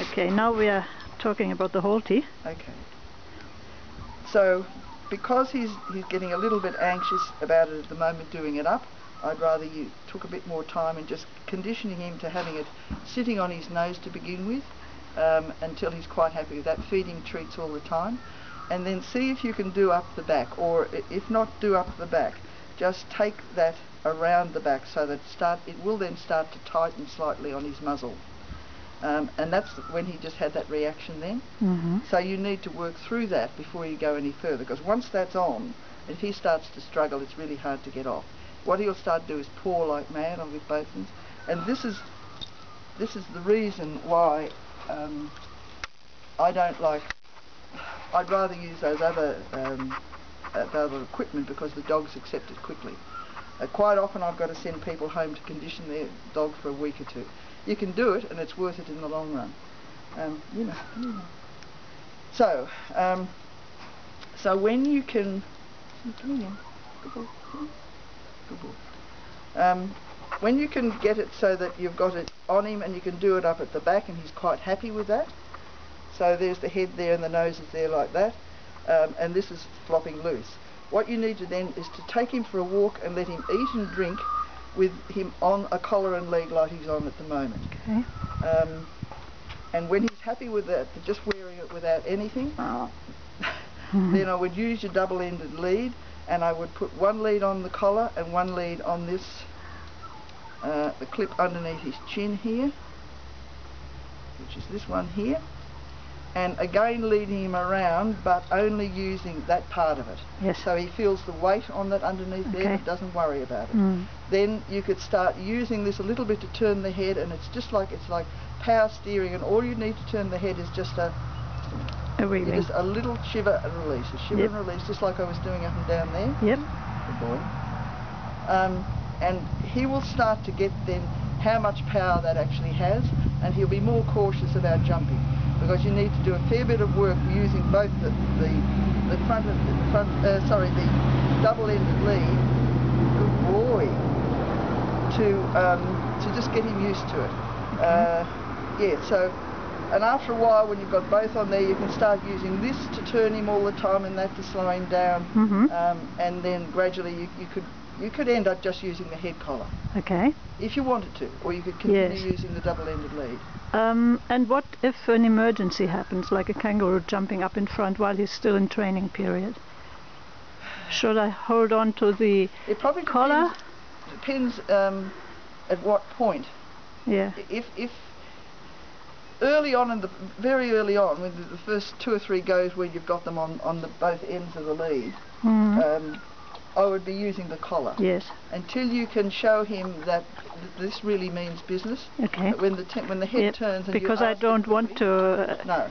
Okay, now we are talking about the Halti. Okay. So, because he's he's getting a little bit anxious about it at the moment, doing it up, I'd rather you took a bit more time and just conditioning him to having it sitting on his nose to begin with, um, until he's quite happy with that. Feeding treats all the time, and then see if you can do up the back, or if not, do up the back. Just take that around the back so that start it will then start to tighten slightly on his muzzle. Um, and that's when he just had that reaction then. Mm-hmm. So you need to work through that before you go any further, because once that's on, if he starts to struggle, it's really hard to get off. What he'll start to do is paw like mad on with both hands, and this is this is the reason why um, I don't like. I'd rather use those other um, uh, other equipment because the dogs accept it quickly. Uh, quite often I've got to send people home to condition their dog for a week or two. You can do it and it's worth it in the long run. Um, you know, you know. So, um, so when you can. Um, when you can get it so that you've got it on him and you can do it up at the back and he's quite happy with that. So there's the head there and the nose is there like that. Um, and this is flopping loose. What you need to then is to take him for a walk and let him eat and drink with him on a collar and leg like he's on at the moment. Okay. Um, and when he's happy with that, just wearing it without anything, then I would use your double-ended lead and I would put one lead on the collar and one lead on this, uh, the clip underneath his chin here, which is this one here, and again leading him around but only using that part of it. Yes. So he feels the weight on that underneath there Okay. but doesn't worry about it. Mm. Then you could start using this a little bit to turn the head and it's just like it's like power steering and all you need to turn the head is just a A just a little shiver and release, a shiver Yep. and release just like I was doing up and down there. Yep. Good boy. Um, and he will start to get then how much power that actually has and he'll be more cautious about jumping because you need to do a fair bit of work using both the, the, the front of the front, uh, sorry, the double-ended lead, good boy, to, um, to just get him used to it. Uh, yeah, so, and after a while when you've got both on there you can start using this to turn him all the time and that to slow him down Mhm. um, and then gradually you, you could you could end up just using the head collar Okay. if you wanted to, or you could continue Yes. using the double-ended lead. Um, and what if an emergency happens, like a kangaroo jumping up in front while he's still in training period? Should I hold on to the It probably collar? depends, depends um, at what point. Yeah. If if early on in the very early on, with the, first two or three goes where you've got them on on the both ends of the lead, Mhm. um, I would be using the collar yes. until you can show him that th- this really means business. Okay. When the te- when the head Yep, turns and you Because I don't want to. Uh, No,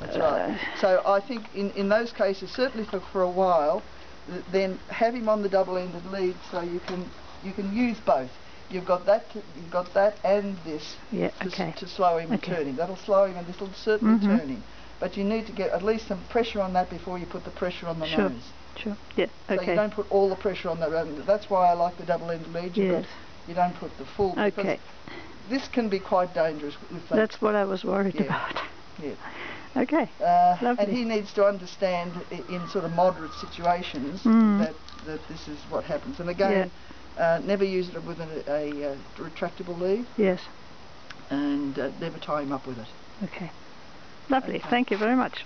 that's Uh, right. So I think in, in those cases, certainly for, for a while, th- then have him on the double-ended lead so you can you can use both. You've got that, to, you've got that and this yeah. to, s- Okay. to slow him Okay. turn him. That'll slow him and this will certainly Mhm. turn him. But you need to get at least some pressure on that before you put the pressure on the Sure. nose. Sure. Yeah. Okay. So you don't put all the pressure on that. That's why I like the double-ended lead. You've Yes. got, you don't put the full. because Okay. This can be quite dangerous with that. That's what I was worried Yeah. about. Yeah. Okay. Uh, Lovely. and he needs to understand in sort of moderate situations Mm. that, that this is what happens. And again, uh, never use it with a, a, uh retractable lead Yes. and uh, never tie him up with it. Okay. Lovely. Thank you very much.